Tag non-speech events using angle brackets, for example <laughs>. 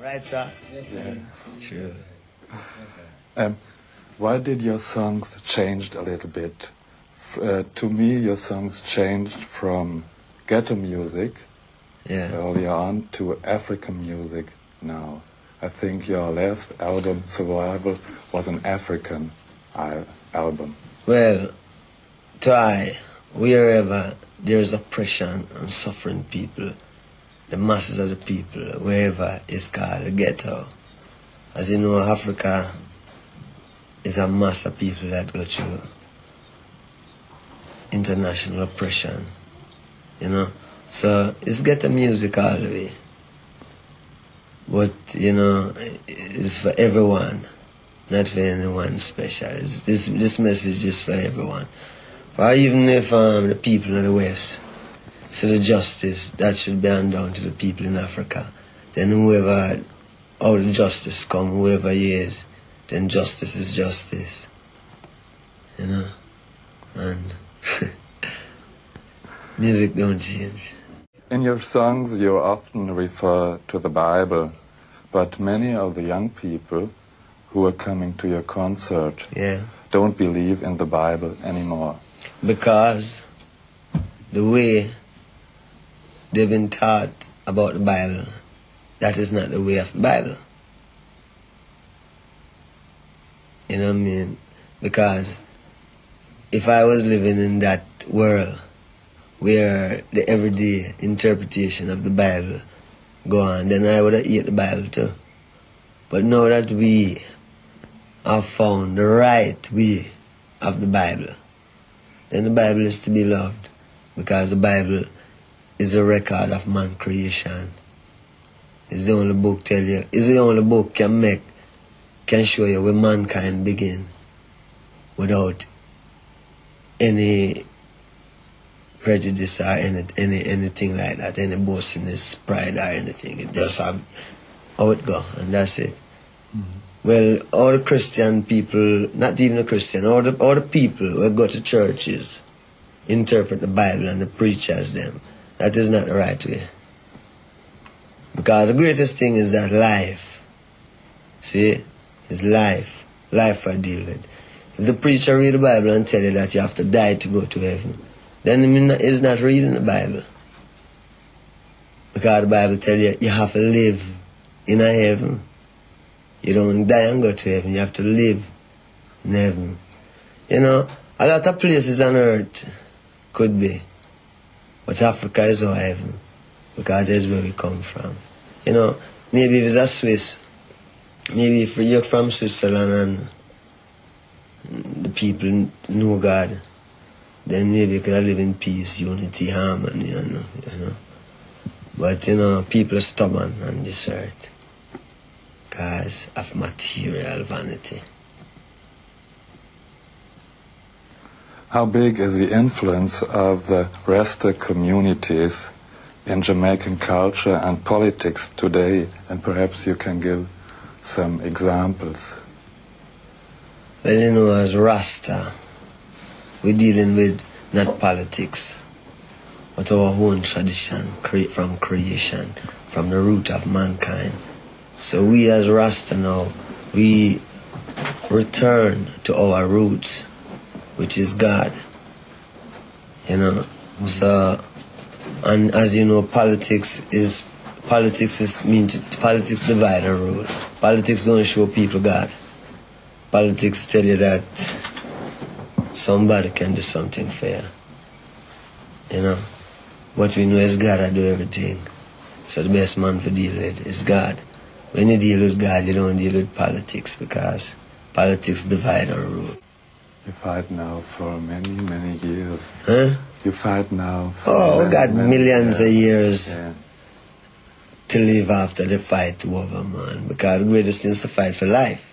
Right, sir? Yeah. True. Um, why did your songs change a little bit? F- Uh, to me, your songs changed from ghetto music Yeah. earlier on to African music now. I think your last album, Survival, was an African al- album. Well, try wherever there is oppression and suffering people, the masses of the people, wherever it's called a ghetto. As you know, Africa is a mass of people that go through international oppression, you know. So it's ghetto music all the way. But, you know, it's for everyone not for anyone special. It's, this this message is for everyone. For even if um, the people in the West see the justice that should be handed down to the people in Africa, then whoever all the justice come, whoever he is, then justice is justice. You know? And <laughs> music don't change. In your songs, you often refer to the Bible, but many of the young people who are coming to your concert Yeah. don't believe in the Bible anymore. because the way they've been taught about the Bible, that is not the way of the Bible. You know what I mean? Because if I was living in that world where the everyday interpretation of the Bible go on, then I would have eat the Bible too. But now that we have found the right way of the Bible, then the Bible is to be loved because the Bible is a record of man creation. It's the only book tell you, it's the only book can make, can show you where mankind begin without any prejudice or any, any anything like that, any boastiness, pride or anything. It just have how it go and that's it. Mm-hmm. Well, all the Christian people, not even the Christian, all the, all the people who go to churches interpret the Bible and the preachers them. That is not the right way. Because the greatest thing is that life. See? It's life. Life I deal with. If the preacher read the Bible and tell you that you have to die to go to heaven, then he's not reading the Bible. Because the Bible tell you you have to live in a heaven. You don't die and go to heaven. You have to live in heaven. You know, a lot of places on earth could be. But Africa is our heaven. Because that's where we come from. You know, maybe if it's a Swiss, maybe if you're from Switzerland and the people know God, then maybe you could live in peace, unity, harmony, you know, you know. But, you know, people are stubborn on this earth because of material vanity. How big is the influence of the Rasta communities in Jamaican culture and politics today? And perhaps you can give some examples. Well, you know, as Rasta, we're dealing with not politics, but our own tradition cre- from creation, from the root of mankind. So we as Rasta now, we return to our roots, which is God. You know, so, and as you know, politics is, politics is mean politics divide and rule. Politics don't show people God. Politics tell you that somebody can do something fair. You know, what we know is God I do everything. So the best man to deal with is God. When you deal with God, you don't deal with politics because politics divide and rule. You fight now for many, many years. Huh? You fight now for Oh, we got many millions of years Yeah. to live after the fight over, man. Because the greatest thing is to fight for life.